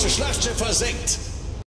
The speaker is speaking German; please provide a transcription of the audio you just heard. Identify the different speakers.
Speaker 1: gegnerische Schlachtschiff versenkt.